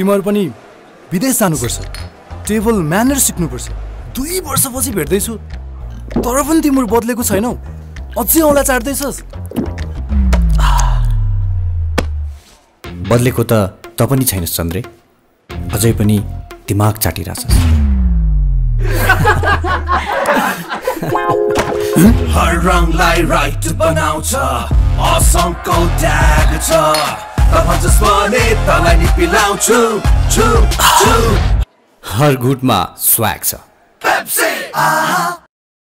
तिमीहरू पनि विदेश जानुपर्छ। टेबल म्यानर सिक्नुपर्छ। दुई वर्षपछि भेट्दैछु। तर पनि तिमीहरू बदलेको छैनौ अझै औँला चाट्दैछस्। बदलेको त त पनि छैनस् चन्द्रे। अझै पनि दिमाग चाटिरहेछस्। हर रङलाई राइट बनाउँछ। असङ्को ट्याग छ। त भन्छस् भने तँलाई नि पिलाउँछु छु छु हर गुटमा स्वाग छ।